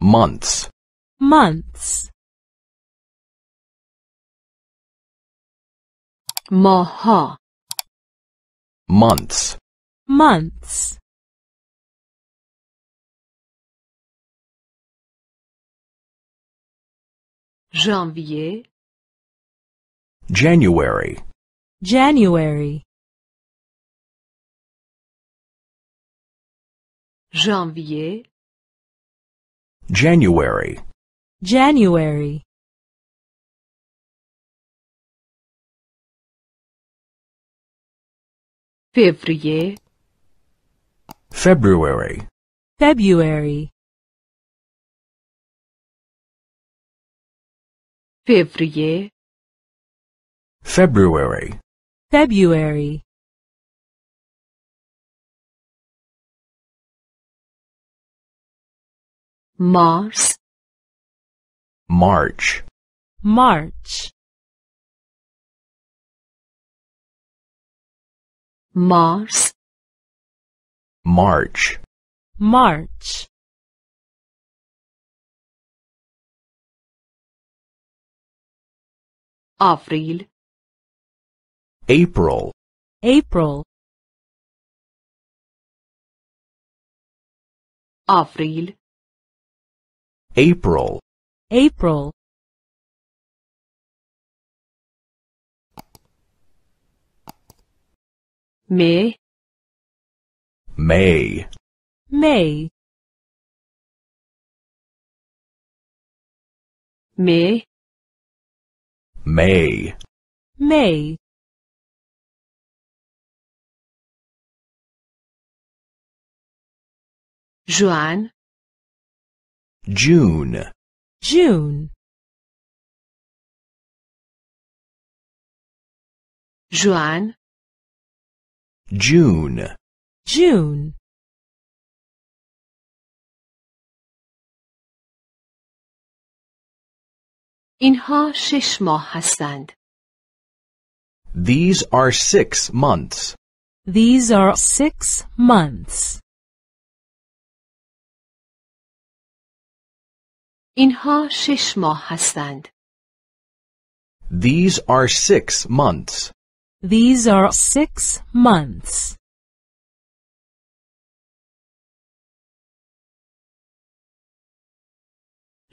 months. Months. Maha. Months. Months. Janvier. January. January. Janvier. January. January. February. February. February. Fevrier February. February. Mars. March. March. Mars. March. March. April. April. April. April. April. April. May. May. May. May. May. May. Joan. June, June جوان June, June اینها شش ماه هستند These are six months. These are six months. اینها شش ماه هستند These are six months. These are six months.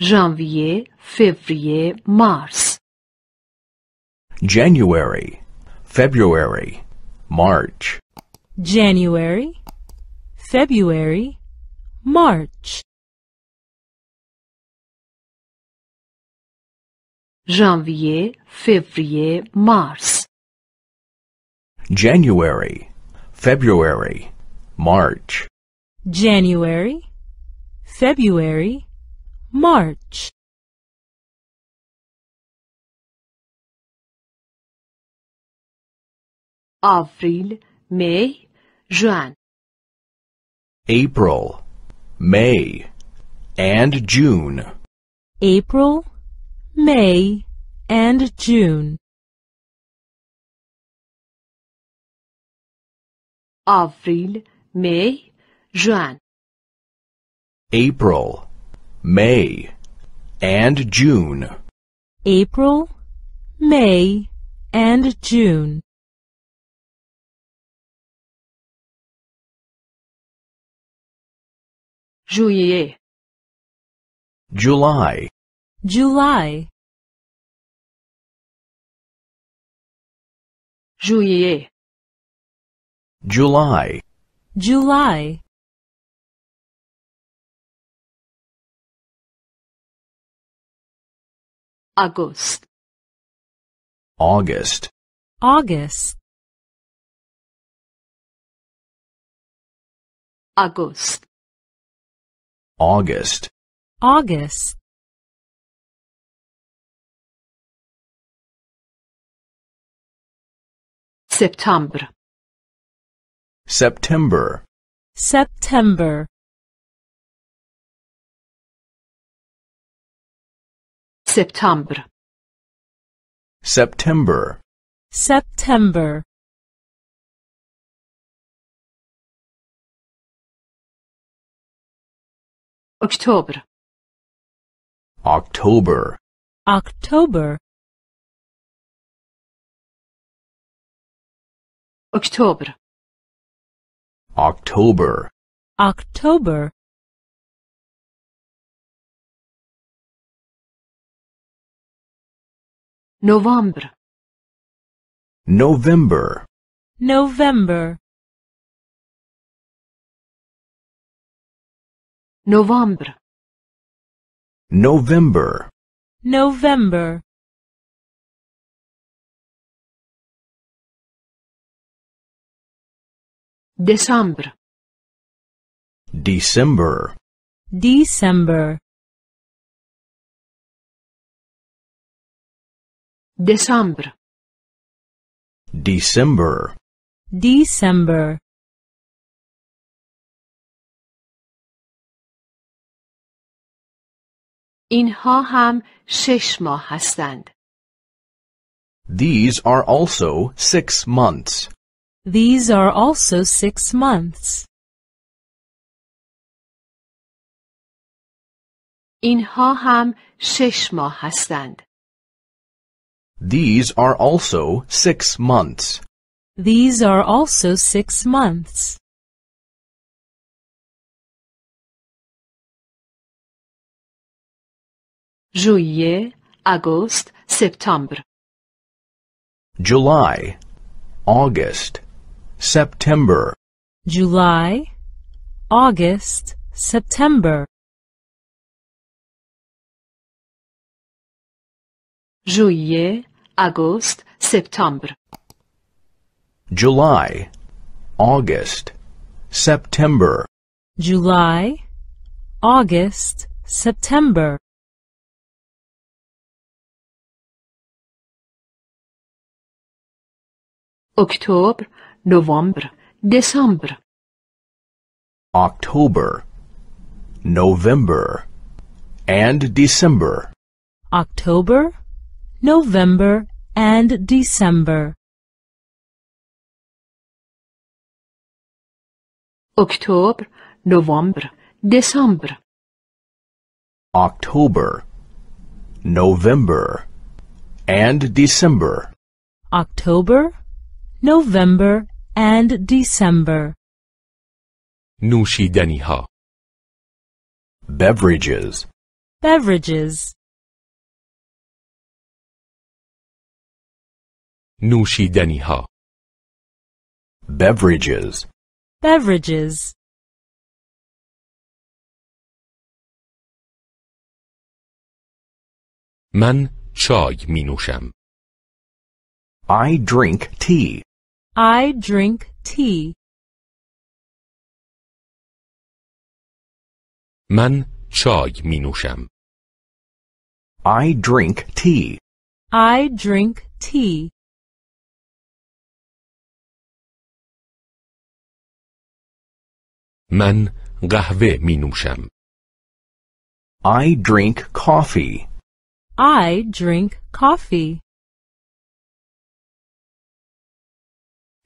ژانویه فوریه مارس January, February, March, January, February, March. janvier, février, mars. January, February, March. January, February, March. Avril, May, Juin. April, May, and June. April, May, and June. آوریل می ژوئن April, May, and June. April, May, and June. ژوئیه July, July. Juillet. July. July. August. August. August. August. August. August. September. September. September. September. September. September. October. October. October. October. October. October. November. November. November. November. November. November. دسامبر December, December, دسامبر December, December, اینها هم شش ماه هستند These are also six months. These are also six months. اینها هم شش ماه هستند These are also six months. These are also six months. ژوئیه آگوست سپتامبر July, August, September, July, August, September, ژوئیه آگوست سپتامبر July, August, September, July, August, September, اکتبر November, December. October, November, and December. October, November, and December. October, November, December. October, November, and December. October, November, and December. نوشیدنی ها Beverages. Beverages. نوشیدنی ها Beverages. Beverages. من چای می نوشم I drink tea. I drink tea. من چای می نوشم I drink tea. I drink tea. من قهوه می نوشم I drink coffee. I drink coffee.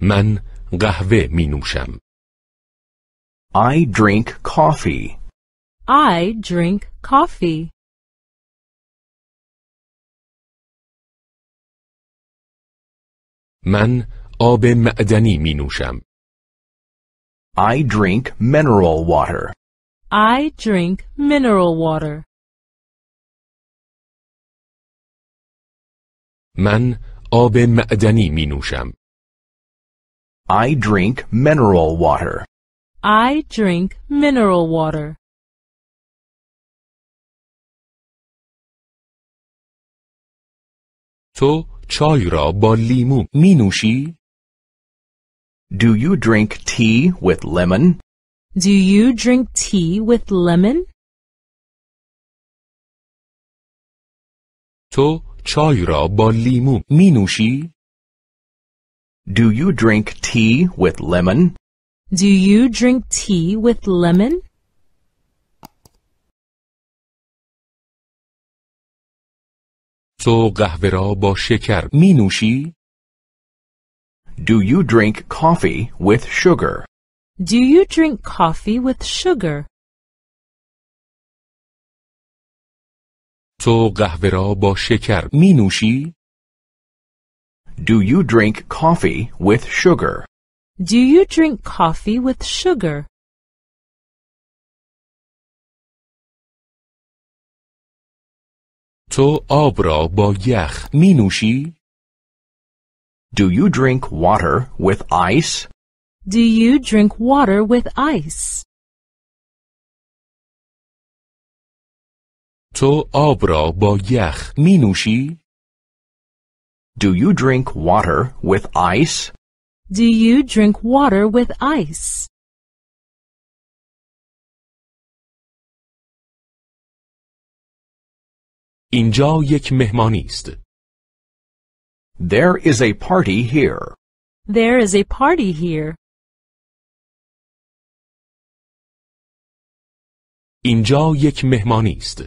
من قهوه می نوشم I drink coffee. I drink coffee. من آب معدنی می نوشم I drink mineral water. I drink mineral water. من آب معدنی می نوشم I drink mineral water. I drink mineral water. تو چای را با لیمو می نوشی؟ Do you drink tea with lemon? Do you drink tea with lemon? تو چای را با لیمو می نوشی؟ Do you drink tea with lemon? Do you drink tea with lemon? تو قهوه را با شکر می نوشی؟ Do you drink coffee with sugar? Do you drink coffee with sugar? تو قهوه را با شکر می نوشی؟ Do you drink coffee with sugar? Do you drink coffee with sugar? تو آب را با یخ می نوشی؟ Do you drink water with ice? Do you drink water with ice? تو آب را با یخ می نوشی؟ Do you drink water with ice? Do you drink water with ice? اینجا یک مهمانی است. There is a party here. There is a party here. اینجا یک مهمانی است.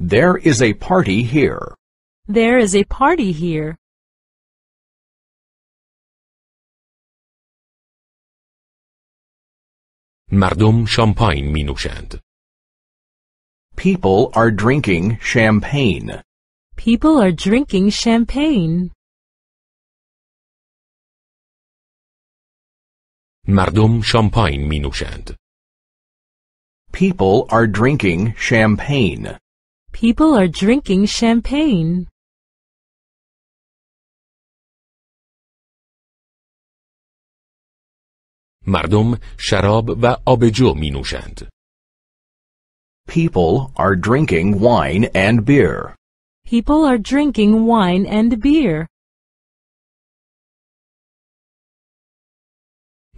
There is a party here. There is a party here. مردم شامپاین می نوشند. People are drinking champagne. People are drinking champagne. مردم شامپاین می نوشند. People are drinking champagne. People are drinking champagne. مردم شراب و آبجو می نوشند. People are drinking wine and beer. People are drinking wine and beer.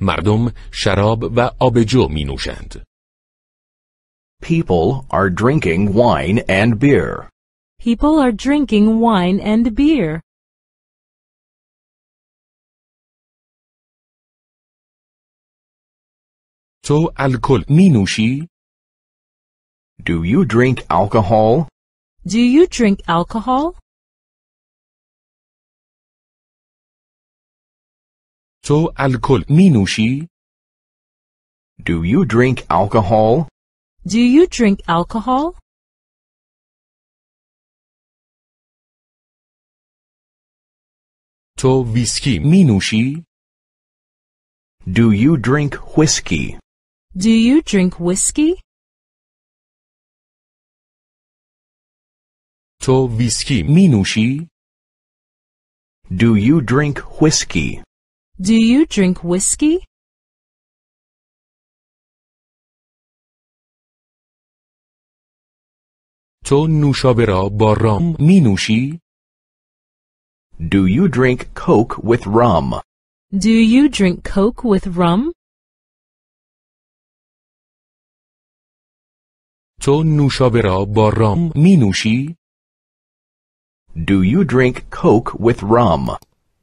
مردم شراب و آبجو می نوشند. People are drinking wine and beer. People are drinking wine and beer. تو الکل می نوشی؟ Do you drink alcohol? Do you drink alcohol? تو الکل می نوشی؟ Do you drink alcohol? Do you drink alcohol? تو ویسکی می نوشی؟ Do you drink whiskey? Do you drink whiskey? تو ویسکی می نوشی؟ Do you drink whiskey? Do you drink whiskey? تو نوشابه را با رام می نوشی؟ Do you drink Coke with rum? Do you drink Coke with rum? تو نوشابه را با رام می نوشی؟ Do you drink Coke with rum?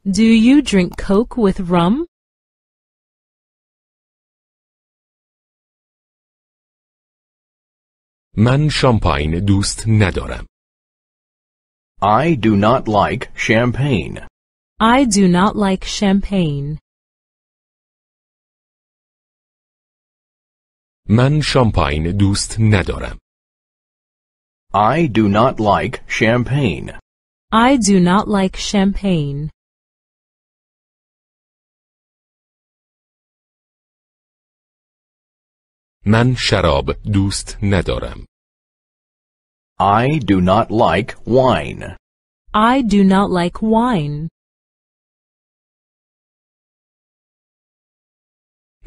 Do you drink Coke with rum? من شامپاین دوست ندارم. I do not like champagne. I do not like champagne. من شامپاین دوست ندارم. I do not like champagne. I do not like champagne. من شراب دوست ندارم. I do not like wine. I do not like wine.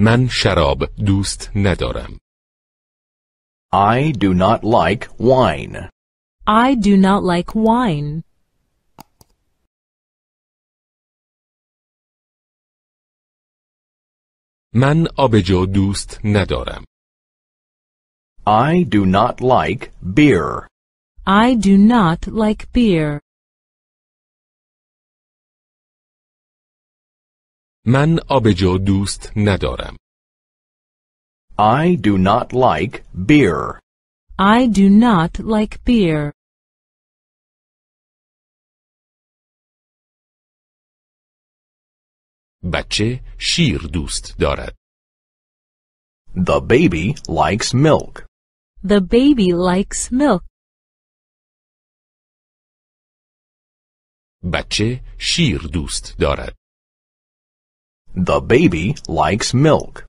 من شراب دوست ندارم. I do not like wine. I do not like wine. من آبجو دوست ندارم. I do not like beer. I do not like beer. من آبجو دوست ندارم. I do not like beer. I do not like beer. بچه شیر دوست دارد. The baby likes milk. The baby likes milk. بچه شیر دوست دارد. The baby likes milk.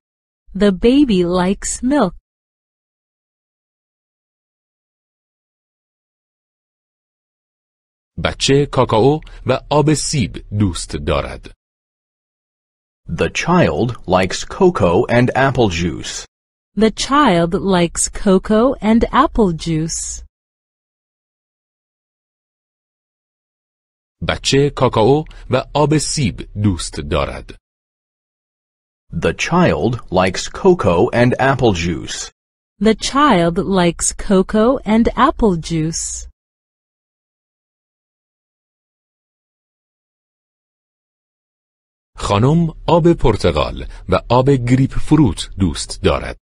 The baby likes milk. بچه کاکائو و آب سیب دوست دارد. The child likes cocoa and apple juice. The child likes cocoa and apple juice. بچه کاکائو و آب سیب دوست دارد. The child likes cocoa and apple juice. The child likes cocoa and apple juice. خانم آب پرتقال و آب گریپ فروت دوست دارد.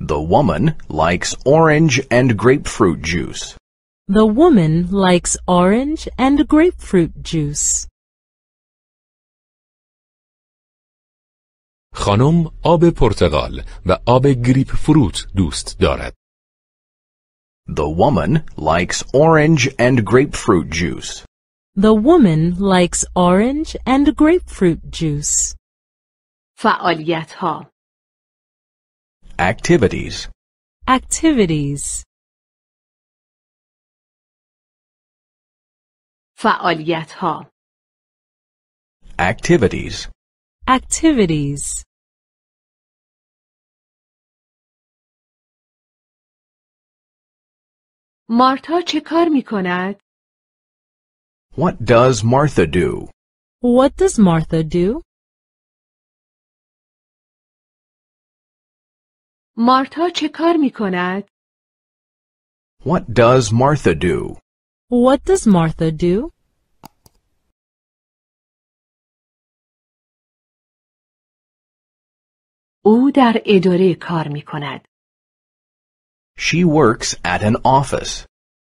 The woman likes orange and grapefruit juice. The woman likes orange and grapefruit juice. خانم آب پرتقال و آب گریپ فروت دوست دارد. The woman likes orange and grapefruit juice. The woman likes orange and grapefruit juice. فعالیت ها Activities. Activities. فعالیت ها Activities. Activities. مارتا چه کار می کند؟ What does Martha do? What does Martha do? مارتا چه کار می کند؟ What does Martha do? What does Martha do? او در اداره کار می کند. She works at an office.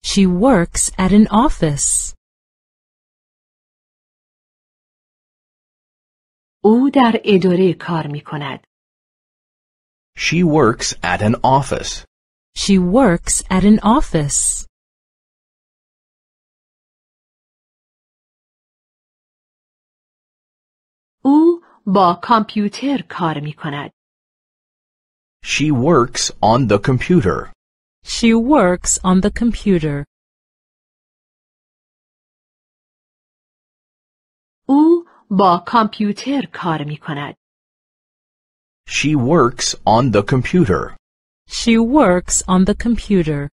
She works at an office. او در اداره کار می کند. She works at an office. She works at an office. او با کامپیوتر کار می کند. She works on the computer. She works on the computer. او با کامپیوتر کار می کند. She works on the computer. She works on the computer.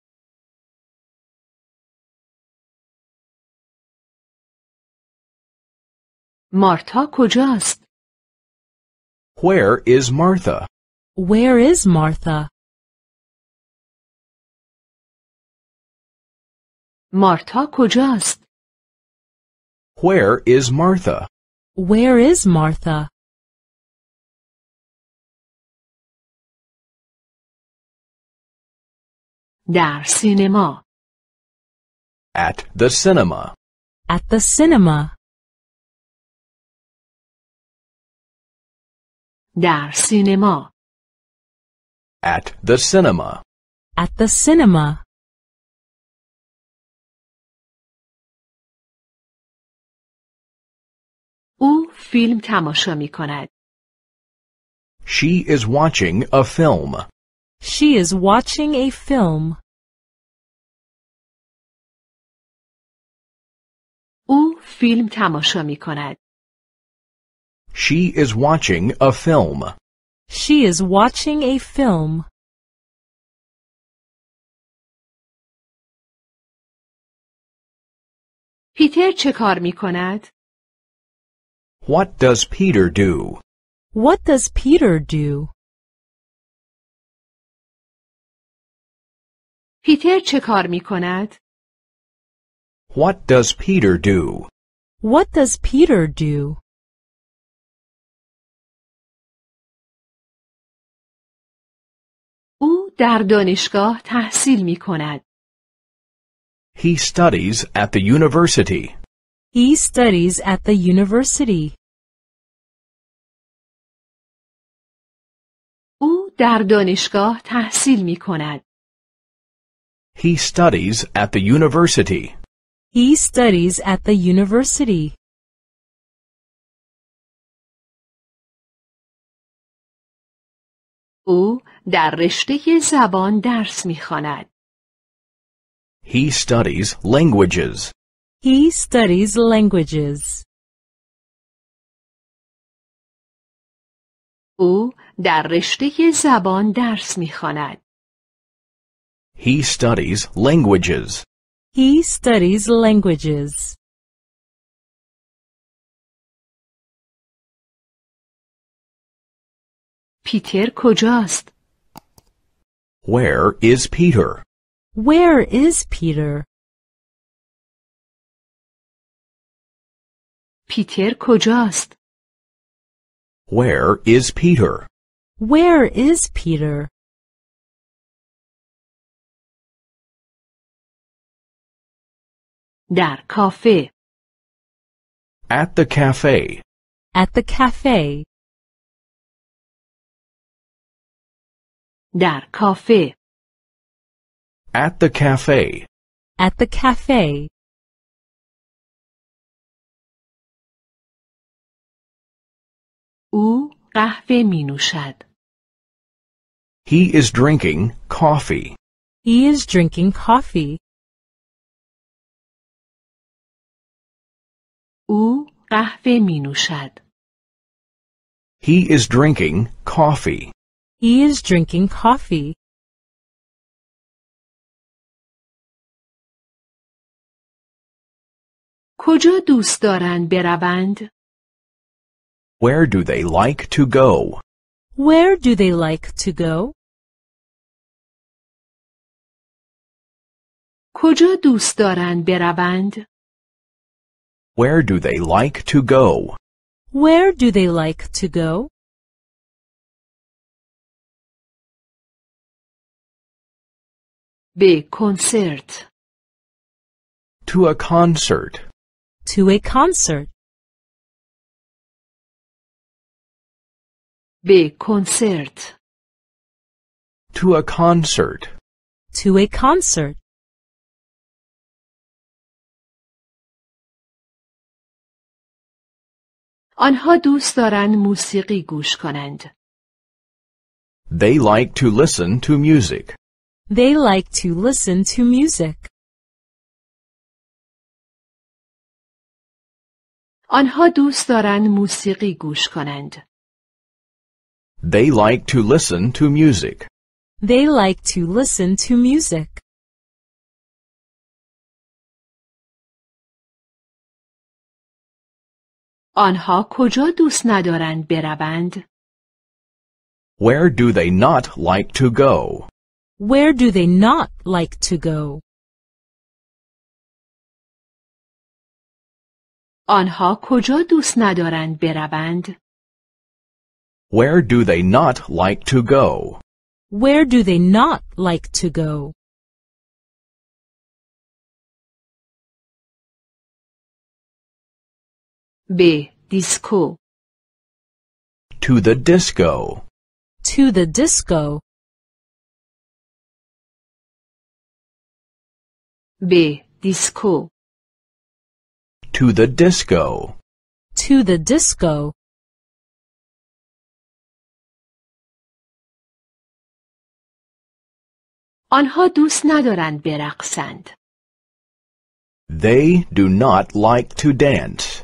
مارتا کجاست؟ Where is Martha? Where is Martha? مارتا کجاست؟ Where is Martha? Where is Martha? در سینما At the cinema. At the cinema. در سینما At the cinema. At the cinema. او فیلم تماشا می کند. She is watching a film. She is watching a film. او فیلم تماشا می کند. She is watching a film. She is watching a film. پیتر چه کار می کند؟ What does Peter do? What does Peter do? پیتر چه کار می کند؟ What does Peter do? What does Peter do? در دانشگاه تحصیل می کند. He studies at the university. He studies at the university. او در دانشگاه تحصیل می کند. He studies at the university. He studies at the university. او در رشته زبان درس می‌خواند. He studies languages. He studies languages. او در رشته زبان درس می‌خواند. He studies languages. He studies languages. پیتر کجاست؟ Where is Peter? Where is Peter? پیتر کجاست؟ Where is Peter? Where is Peter? در کافه At the cafe. At the cafe. در کافه At the cafe. At the cafe. او قهوه می نوشد. He is drinking coffee. He is drinking coffee. او قهوه می نوشد. He is drinking coffee. He is drinking coffee. کجا دوست دارند بروند؟ Where do they like to go? Where do they like to go? کجا دوست دارند بروند؟ Where do they like to go? Where do they like to go? به کنسرت To a concert. To a concert. به کنسرت To a concert. To a concert. آنها دوست دارند موسیقی گوش کنند. They like to listen to music. They like to listen to music. آنها دوست دارند موسیقی گوش کنند. They like to listen to music. They like to listen to music. آنها کجا دوست ندارند بروند؟ Where do they not like to go? Where do they not like to go? آنها کجا دوست ندارند بروند؟ Where do they not like to go? Where do they not like to go? به دیسکو To the disco. To the disco. به دیسکو To the disco. To the disco. آنها دوست ندارند برقصند. They do not like to dance.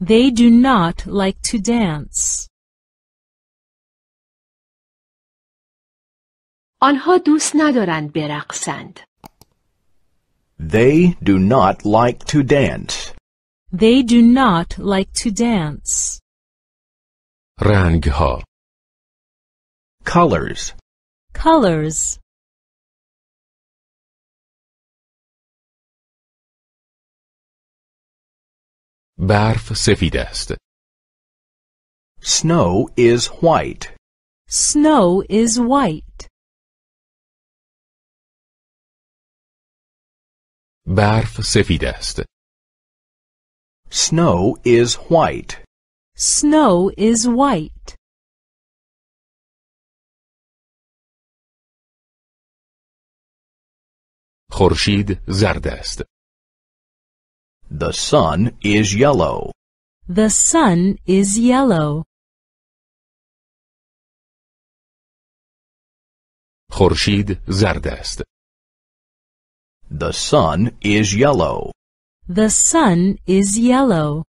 They do not like to dance. آنها دوست ندارند برقصند. They do not like to dance. They do not like to dance. رنگ ها Colors. Colors. برف سفید است Snow is white. Snow is white. برف سفید است Snow is white. Snow is white. خورشید زرد است The sun is yellow. The sun is yellow. خورشید زرد است. The sun is yellow. The sun is yellow.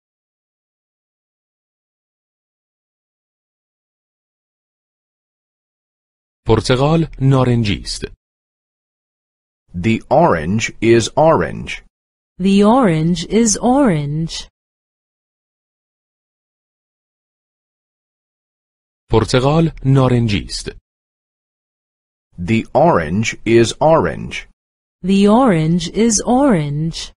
پرتقال نارنجی است. The orange is orange. The orange is orange. پرتقال نارنجی است. The orange is orange. The orange is orange.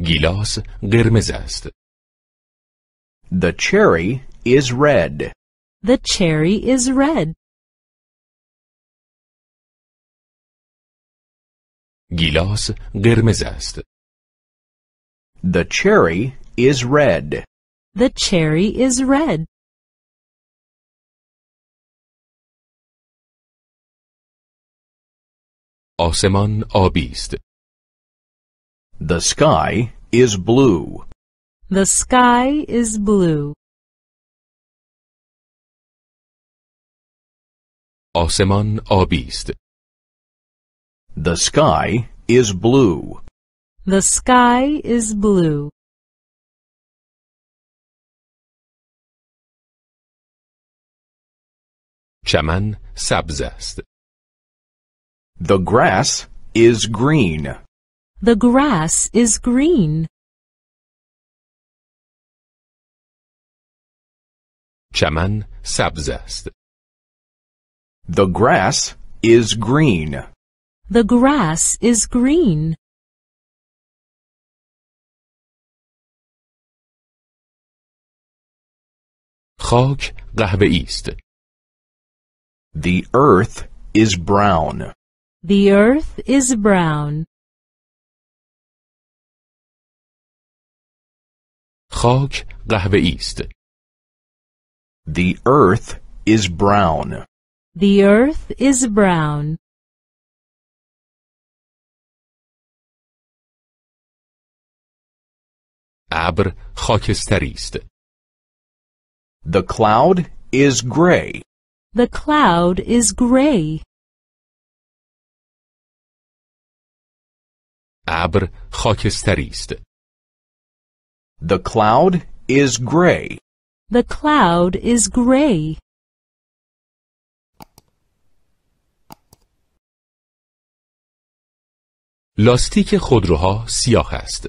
گیلاس قرمز است. The cherry is red. The cherry is red. گیلاس قرمز است. The cherry is red. The cherry is red. آسمان آبی است. The sky is blue. The sky is blue. آسمان آبی است. The sky is blue. The sky is blue. چمن سبز است. The grass is green. The grass is green. چمن سبز است. The grass is green. The grass is green. خاک قهوه‌ای است. The earth is brown. The earth is brown. خاک قهوه‌ای است. The earth is brown. The earth is brown. ابر خاکستری است. The cloud is gray. The cloud is gray. ابر خاکستری است. The cloud is gray. The cloud is gray. لاستیک خودروها سیاه است.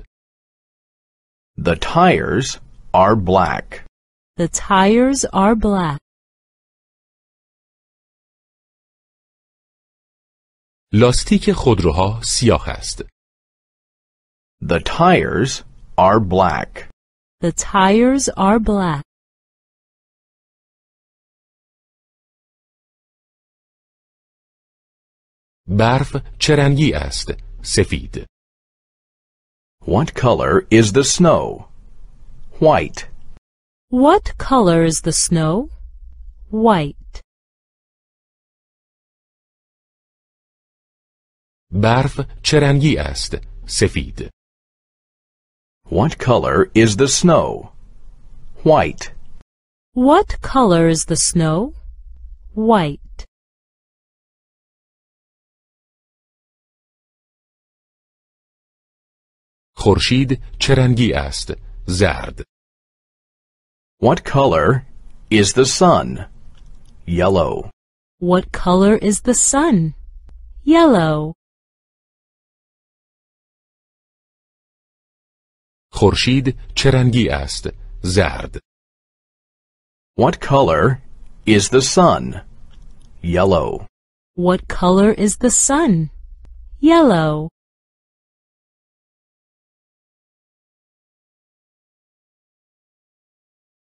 The tires are black. The tires are black. لاستیک خودروها سیاه است. The tires are black. The tires are black. برف چه رنگی است؟ سفید. What color is the snow? White. What color is the snow? White. برف چه رنگی است؟ سفید. What color is the snow? White. What color is the snow? White. خورشید چه رنگی است؟ زرد. What color is the sun? Yellow. What color is the sun? Yellow. خورشید چه رنگی است؟ زرد. What color is the sun? Yellow. What color is the sun? Yellow.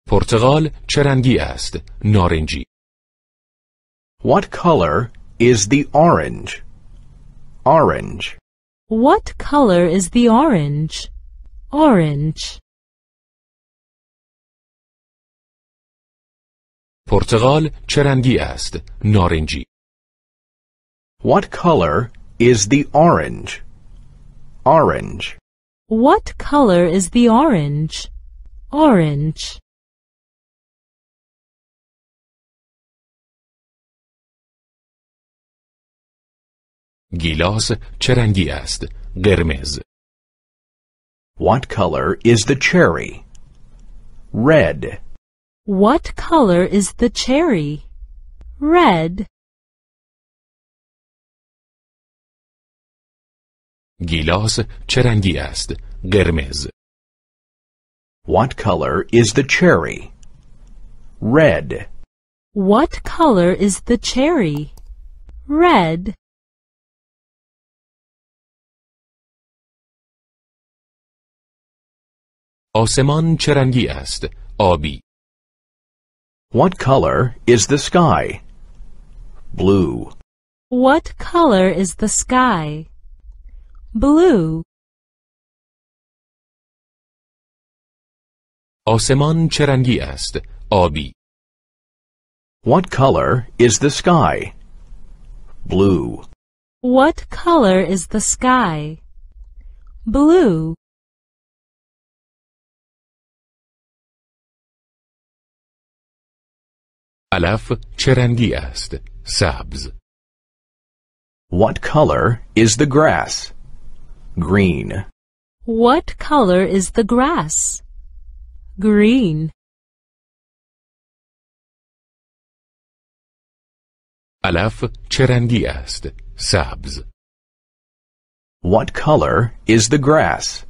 پرتغال چه رنگی است؟ نارنجی. What color is the orange? Orange. What color is the orange? Orange. پرتغال چه رنگی است؟ نارنجی. What color is the orange? Orange. What color is the orange? Orange. گیلاس چه رنگی است؟ قرمز. What color is the cherry? Red. What color is the cherry? Red. گیلاس چه رنگی است؟ قرمز. What color is the cherry? Red. What color is the cherry? Red. آسمان چه رنگی است؟ آبی. What color is the sky? Blue. What color is the sky? Blue. آسمان چه رنگی است؟ آبی. What color is the sky? Blue. What color is the sky? Blue. علف چه رنگی است؟ سبز. What color is the grass? Green. What color is the grass? Green. علف چه رنگی است؟ سبز. What color is the grass?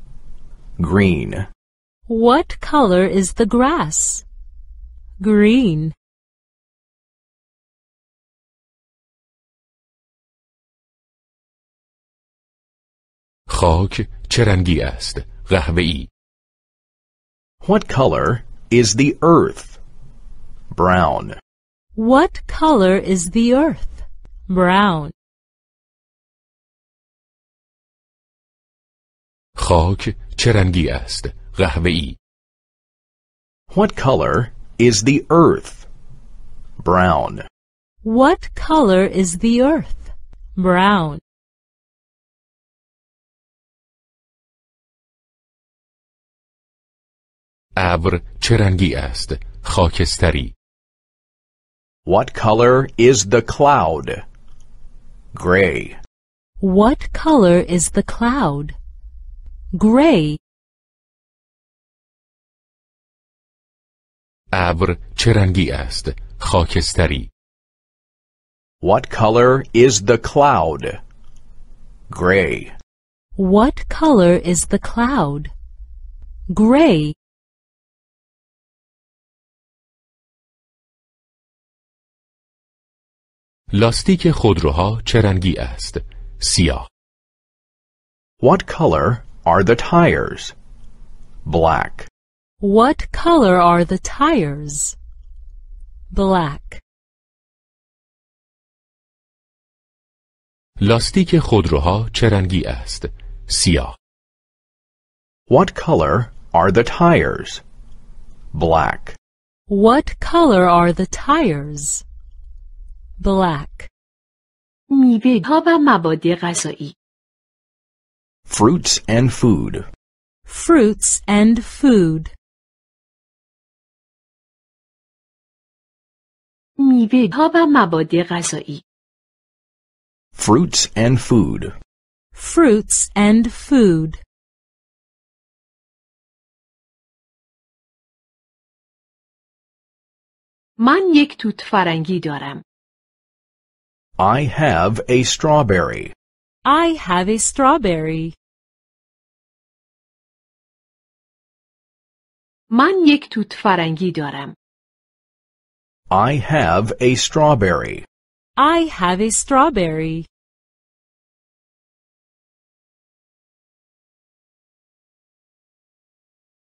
Green. What color is the grass? Green. خاک چه رنگی است؟ قهوه‌ای. What color is the earth? Brown. What color is the earth? Brown. خاک چه رنگی است؟ قهوه‌ای. What color is the earth? Brown. What color is the earth? Brown. ابر چه رنگی است؟ خاکستری. What color is the cloud? Gray. What color is the cloud? Gray. ابر چه رنگی است؟ خاکستری. What color is the cloud? Gray. What color is the cloud? Gray. لاستیک خودروها چه رنگی است؟ سیاه. What color are the tires? Black. What color are the tires? Black. لاستیک خودروها چه رنگی است؟ سیاه. What color are the tires? Black. What color are the tires? Black. میوه ها و مواد غذایی Fruits and food. Fruits and food. میوه ها و مواد غذایی Fruits and food. Fruits and food. من یک توت فرنگی دارم I have a strawberry. I have a strawberry. من یک توت فرنگی دارم I have a strawberry. I have a strawberry.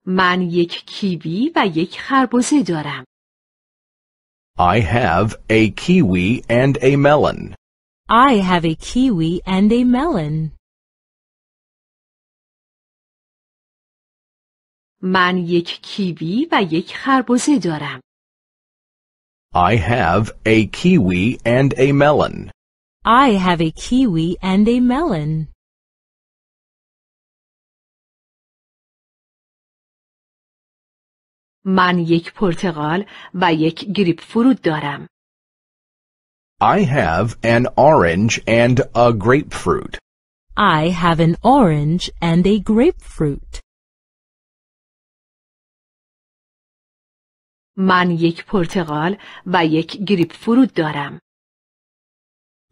من یک کیوی و یک خربزه دارم I have a kiwi and a melon. I have a kiwi and a melon. من یک کیوی و یک خربزه دارم I have a kiwi and a melon. I have a kiwi and a melon. من یک پرتقال و یک گریپ فروت دارم. I have an orange and a grapefruit. I have an orange and a grapefruit. من یک پرتقال و یک گریپ فروت دارم.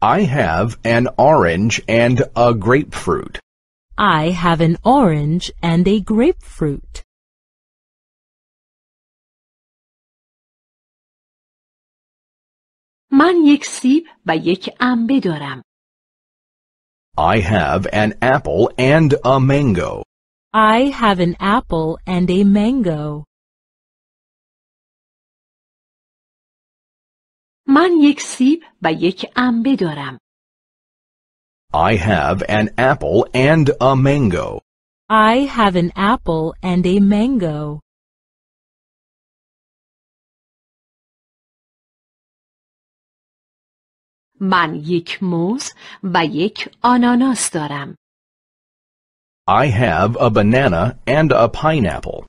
I have an orange and a grapefruit. I have an orange and a grapefruit. من یک سیب و یک انبه دارم. I have an apple and a mango. I have an apple and a mango. من یک سیب و یک انبه دارم. I have an apple and a mango. I have an apple and a mango. من یک موز و یک آناناس دارم. I have a banana and a pineapple.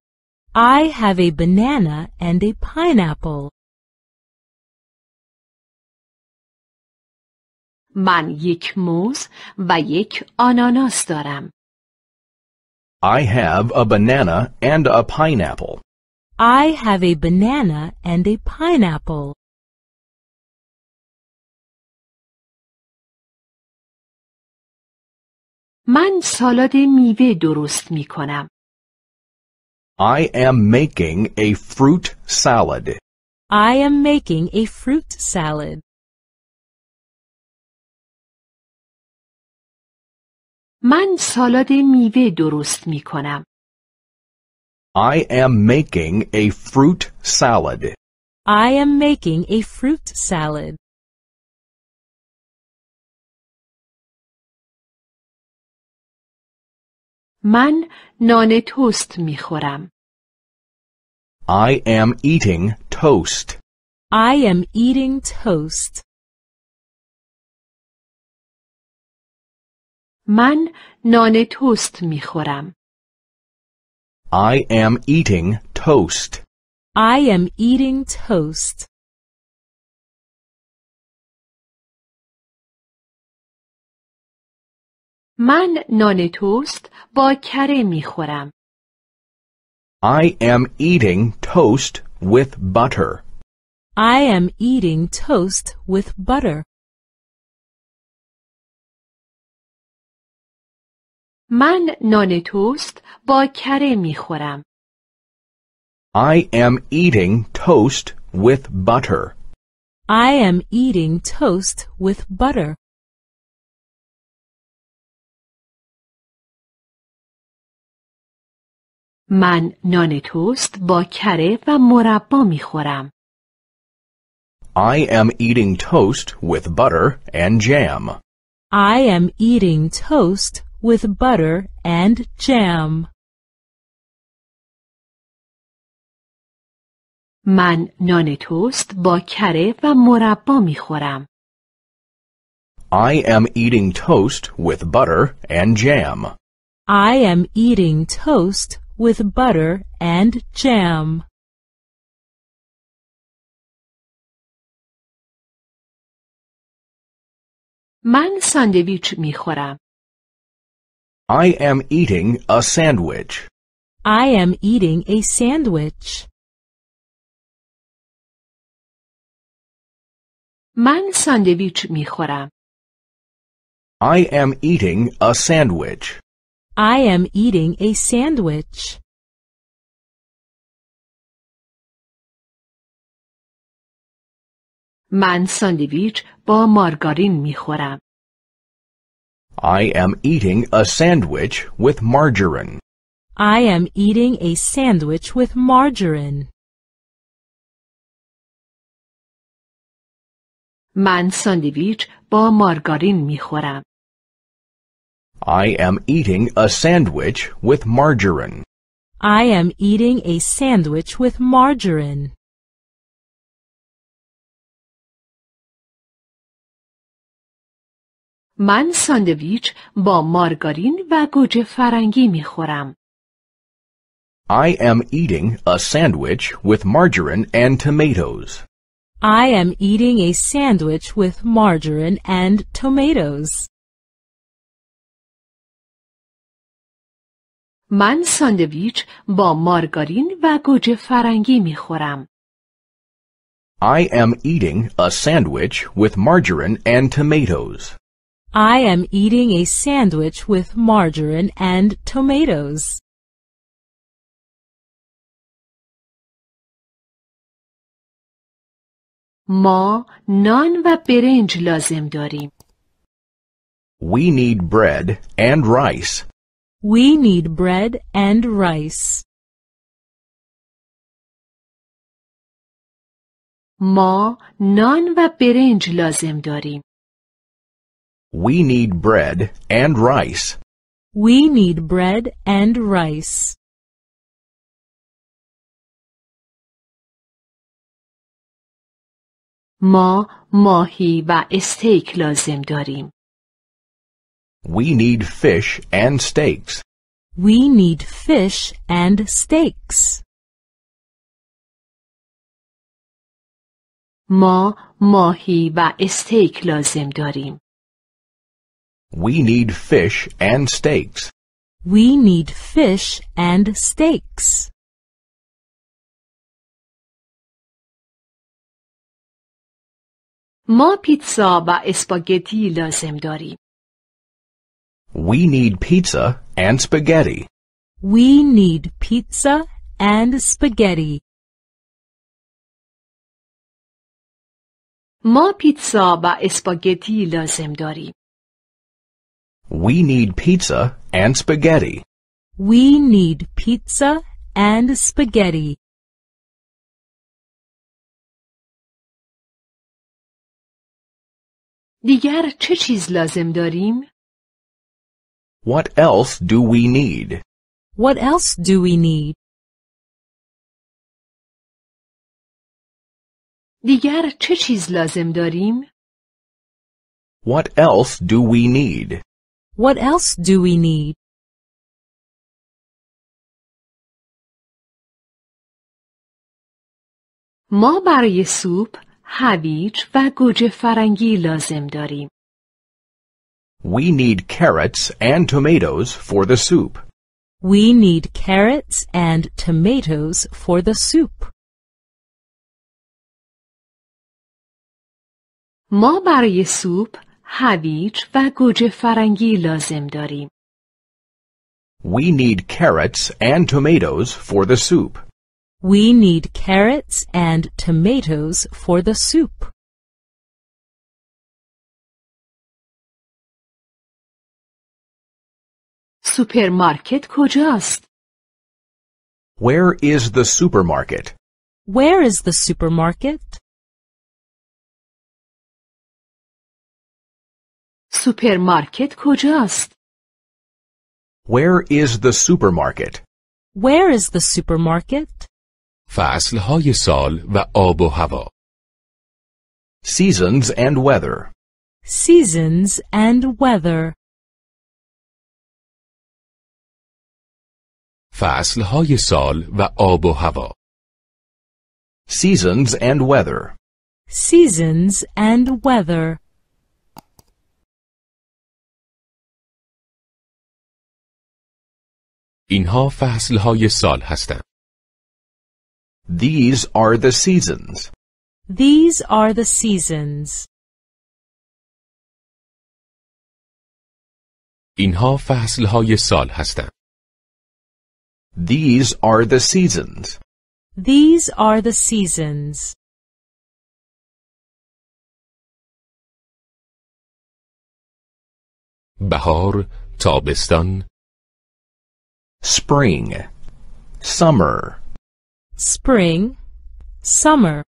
I have a banana and a pineapple. من یک موز و یک آناناس دارم. I have a banana and a pineapple. I have a banana and a pineapple. من سالاد میوه درست می کنم. I am making a fruit salad. I am making a fruit salad. من سالاد میوه درست می کنم. I am making a fruit salad. I am making a fruit salad. من نان توست می خورم. I am eating toast. I am eating toast. من نان توست می خورم. I am eating toast. I am eating toast. من نان توست با کره می خورم. I am eating toast with butter. I am eating toast with butter. من نان توست با کره می خورم. I am eating toast with butter. I am eating toast with butter. من نان توست با کره و مربا می خورم. I am eating toast with butter and jam. I am eating toast with butter and jam. من نان توست با کره و مربا می خورم. I am eating toast with butter and jam. I am eating toast with butter and jam. من ساندویچ می خورم. I am eating a sandwich. I am eating a sandwich. من ساندویچ می خورم. I am eating a sandwich. I am eating a sandwich. من ساندویچ با مارگارین می خورم. I am eating a sandwich with margarine. I am eating a sandwich with margarine. من ساندویچ با مارگارین می خورم. I am eating a sandwich with margarine. I am eating a sandwich with margarine. من ساندویچ با مارگارین و گوجه فرنگی می خورم. I am eating a sandwich with margarine and tomatoes. I am eating a sandwich with margarine and tomatoes. من ساندویچ با مارگارین و گوجه فرنگی می خورم. I am eating a sandwich with margarine and tomatoes. I am eating a sandwich with margarine and tomatoes. ما نان و برنج لازم داریم. We need bread and rice. We need bread and rice. ما نان و برنج لازم داریم. We need bread and rice. We need bread and rice. ما ماهی و استیک لازم داریم. We need fish and steaks. We need fish and steaks. ما ماهی و استیک لازم داریم. We need fish and steaks. We need fish and steaks. ما پیتزا و اسپاگتی لازم داریم. We need pizza and spaghetti. We need pizza and spaghetti. ما پیتزا و اسپاگتی لازم داریم. We need pizza and spaghetti. We need pizza and spaghetti. دیگر چه چیز لازم داریم؟ What else do we need? What else do we need? دیگر چه چیز لازم داریم؟ What else do we need? What else do we need? ما برای سوپ هویج و گوجه فرنگی لازم داریم. We need carrots and tomatoes for the soup. We need carrots and tomatoes for the soup. ما برای سوپ هویج و گوجه فرنگی لازم داریم. We need carrots and tomatoes for the soup. We need carrots and tomatoes for the soup. سوپرمارکت کجاست؟ Where is the supermarket? Where is the supermarket? سوپرمارکت کجاست؟ Where is the supermarket? Where is the supermarket? فصلهای سال و آب و هوا Seasons and weather. Seasons and weather. فصلهای سال و آب و هوا Seasons and weather. Seasons and weather. اینها فصلهای سال هستند These are the seasons. These are the seasons. اینها فصلهای سال هستند These are the seasons. These are the seasons. بهار تابستان Spring. Summer. Spring, summer,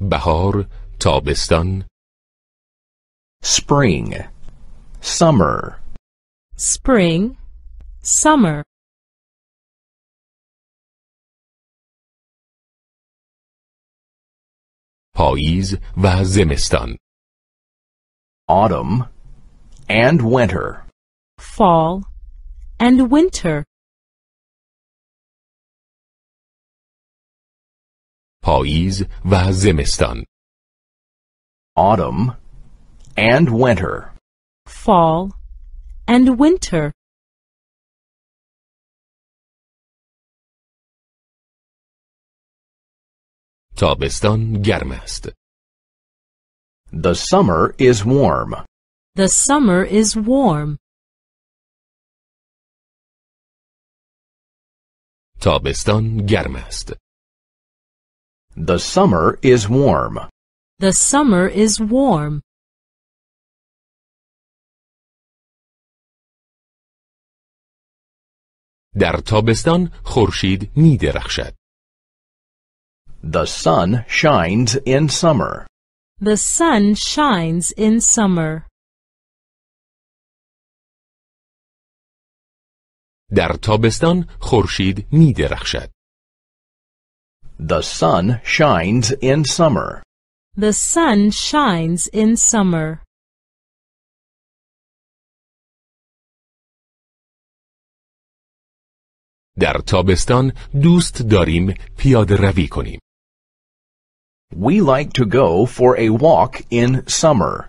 بهار تابستان Spring. Summer. spring, summer. پاییز و زمستان autumn, and winter. fall, and winter. پاییز و زمستان autumn, and winter. fall, and winter. تابستان گرم است The summer is warm. The summer is warm. تابستان گرم است The summer is warm. The summer is warm. در تابستان خورشید می درخشد The sun shines in summer. The sun shines in summer. در تابستان خورشید می درخشد The sun shines in summer. The sun shines in summer. در تابستان دوست داریم پیاده روی کنیم We like to go for a walk in summer.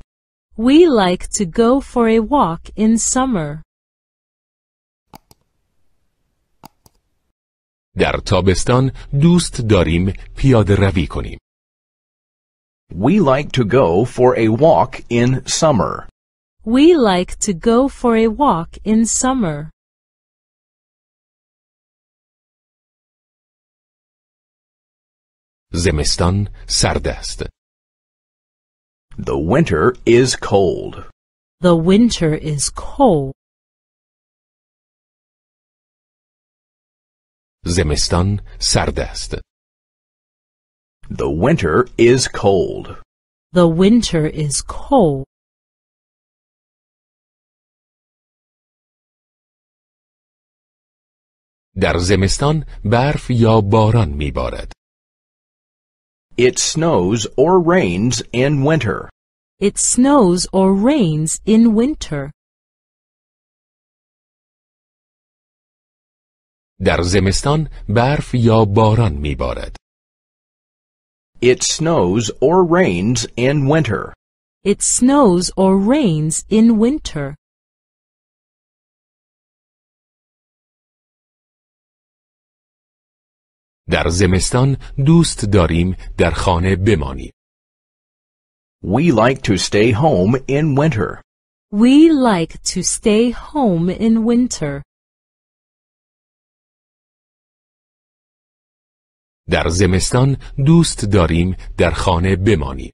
We like to go for a walk in summer. در تابستان دوست داریم پیاده روی کنیم We like to go for a walk in summer. We like to go for a walk in summer. زمستان سرد است The winter is cold. The winter is cold. زمستان سرد است The winter is cold. The winter is cold. در زمستان برف یا باران میبارد It snows or rains in winter. It snows or rains in winter. در زمستان برف یا باران میبارد It snows or rains in winter. It snows or rains in winter. در زمستان دوست داریم در خانه بمانیم We like to stay home in winter. We like to stay home in winter. در زمستان دوست داریم در خانه بمانیم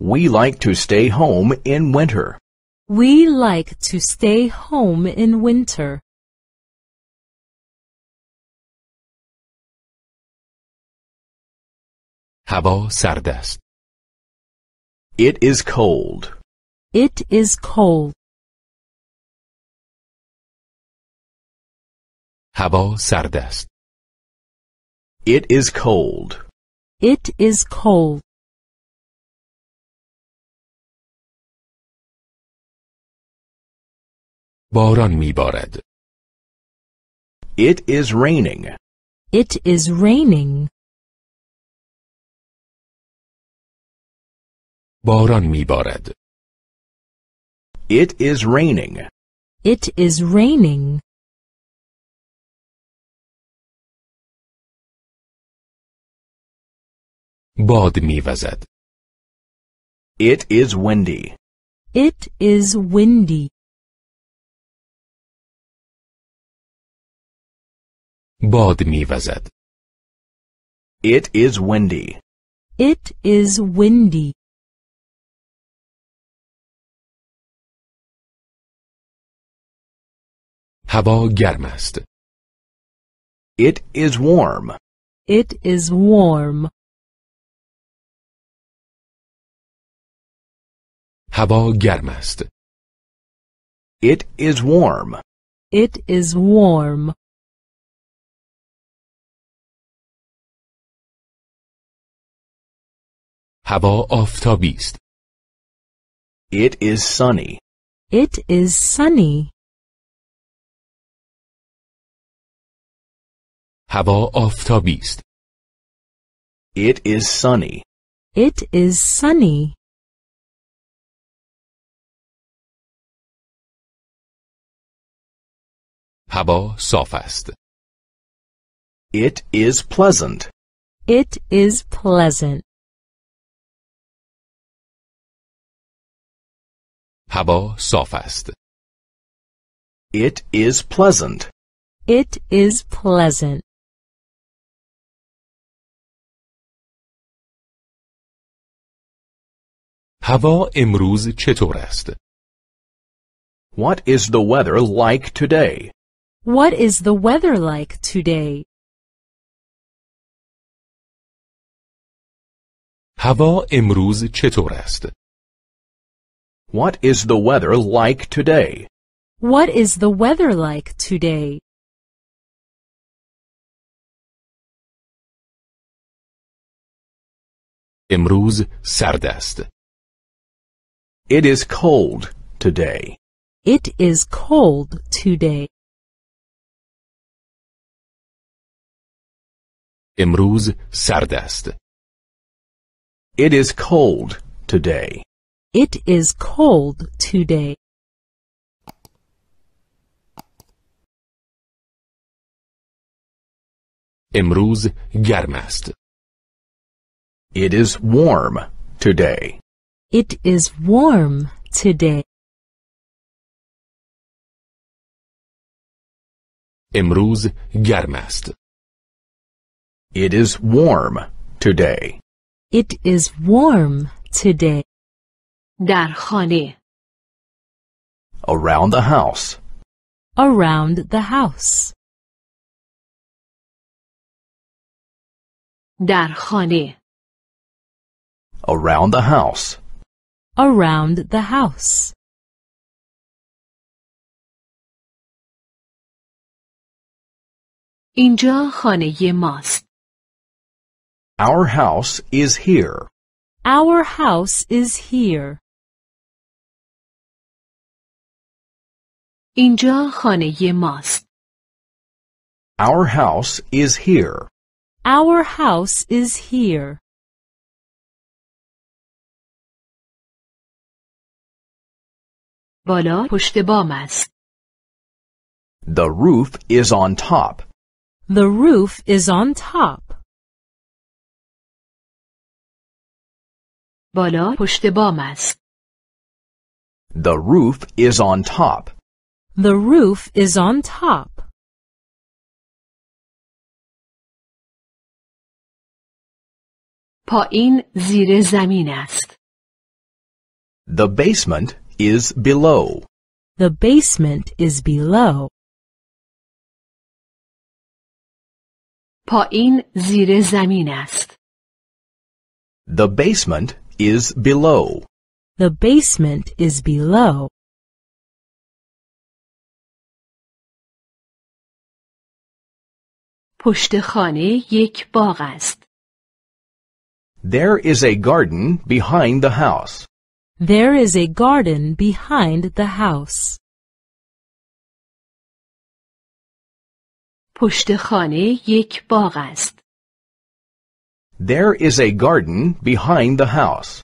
We like to stay home in winter. We like to stay home in winter. هوا سرد است It is cold. It is cold. هوا سرد است It is cold. It is cold. باران میبارد It is raining. It is raining. باران میبارد It is raining. It is raining. باد میوزد It is windy. It is windy. باد میوزد It is windy. It is windy. هوا گرم است It is warm. It is warm. هوا گرم است It is warm. It is warm. هوا آفتابی است. It is sunny. It is sunny. هوا آفتابی است. It is sunny. It is sunny. هوا صاف است. It is pleasant. It is pleasant. هوا صاف است. It is pleasant. It is pleasant. هوا امروز چطور است؟ What is the weather like today? What is the weather like today? هوا امروز چطور است؟ What is the weather like today? What is the weather like today? امروز سرد است. It is cold today. It is cold today. امروز سرد است. It is cold today. It is cold today. امروز گرم است. It is warm today. It is warm today. امروز گرم است. It is warm today. It is warm today. در خانه Around the house. Around the house. در خانه Around the house. Around the house. اینجا خانه ماست Our house is here. Our house is here. اینجا خانه ماست Our house is here. Our house is here. بالا پشت بام است The roof is on top. The roof is on top. بالا پشت بام است The roof is on top. The roof is on top. پایین زیر زمین است The basement is below. The basement is below. پایین زیر زمین است The basement is below. The basement is below. پشت خانه یک باغ است There is a garden behind the house. There is a garden behind the house. پشت خانه یک باغ است There is a garden behind the house.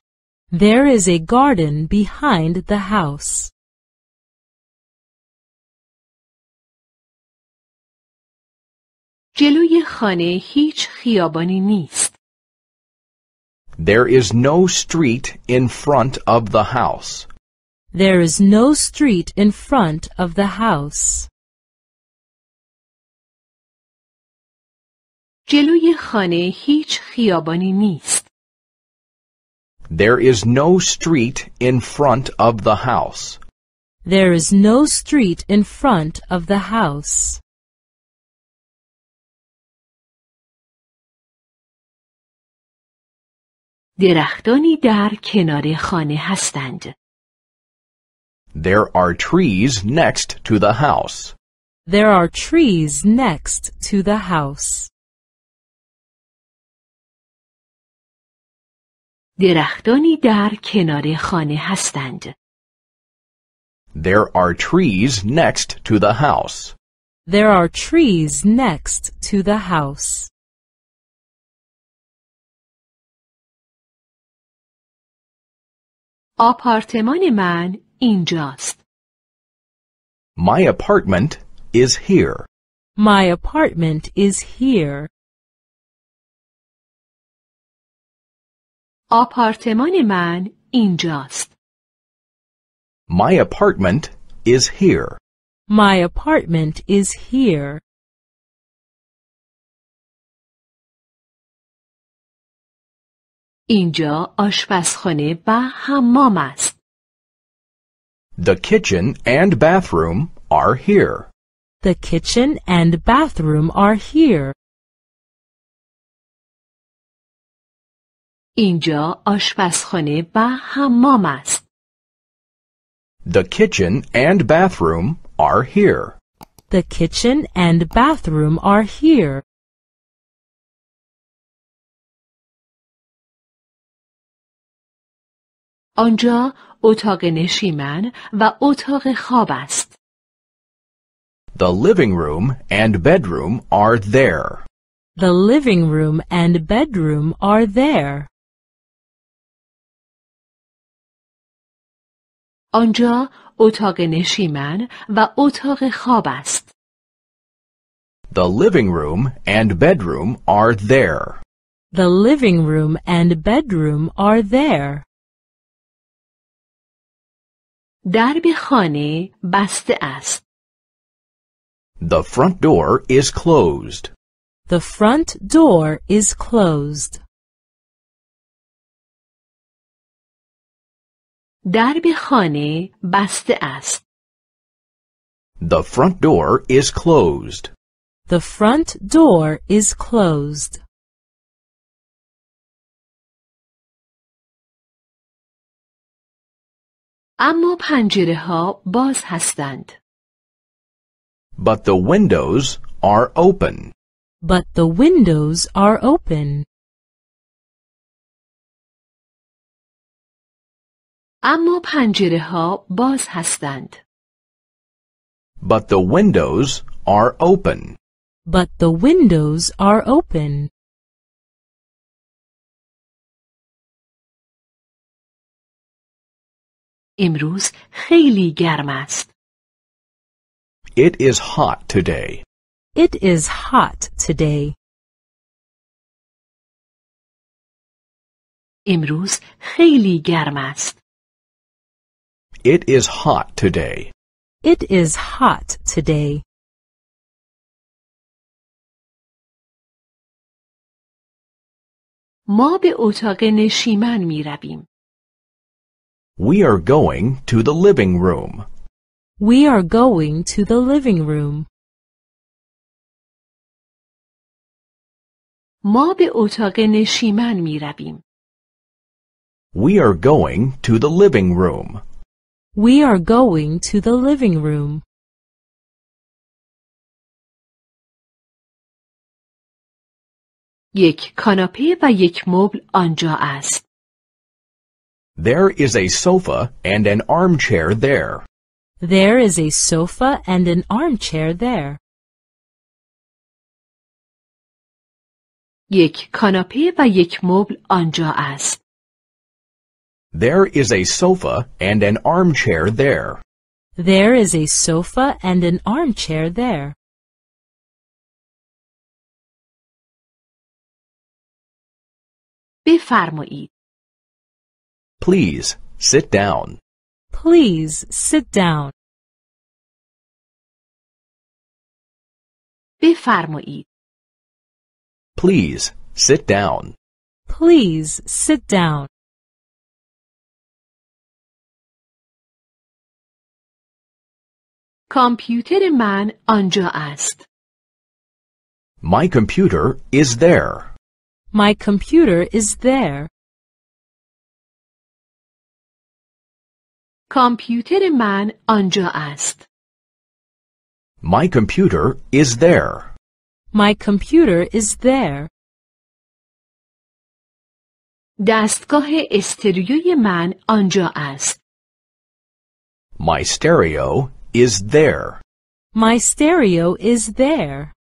There is a garden behind the house. جلوی خانه هیچ خیابانی نیست There is no street in front of the house. There is no street in front of the house. جلوی خانه هیچ خیابانی نیست There is no street in front of the house. There is no street in front of the house. درختانی در کنار خانه هستند There are trees next to the house. There are trees next to the house. درختانی در کنار خانه هستند. There are trees next to the house. There are trees next to the house. آپارتمان من اینجاست. My apartment is here. My apartment is here. آپارتمان من اینجاست. My apartment is here. My apartment is here. اینجا آشپزخانه و حمام است. The kitchen and bathroom are here. The kitchen and bathroom are here. اینجا آشپزخانه و حمام است. The kitchen and bathroom are here. The kitchen and bathroom are here. آنجا اتاق نشیمن و اتاق خواب است. The living room and bedroom are there. The living room and bedroom are there. آنجا اتاق نشیمن و اتاق خواب است. The living room and bedroom are there. The living room and bedroom are there. درب خانه بسته است. The front door is closed. The front door is closed. درب خانه بسته است. The front door is closed. The front door is closed. اما پنجره ها باز هستند. But the windows are open. But the windows are open. اما پنجره ها باز هستند. But the windows are open. But the windows are open. امروز خیلی گرم است. It is hot today. It is hot today. امروز خیلی گرم است. It is hot today. It is hot today. ما به اتاق نشیمن می رویم. We are going to the living room. We are going to the living room. ما به اتاق نشیمن می رویم. We are going to the living room. We are going to the living room. یک کاناپه و یک مبل آنجا است. There is a sofa and an armchair there. There is a sofa and an armchair there. یک کاناپه و یک مبل آنجا است. There is a sofa and an armchair there. There is a sofa and an armchair there. بفرمایید. Please sit down. Please sit down. بفرمایید. Please sit down. Please sit down. کامپیوتر من آنجا است. My computer is there. My computer is there. کامپیوتر من آنجا است. My computer is there. My computer is there. دستگاه استریوی من آنجا است. My stereo is there. My stereo is there.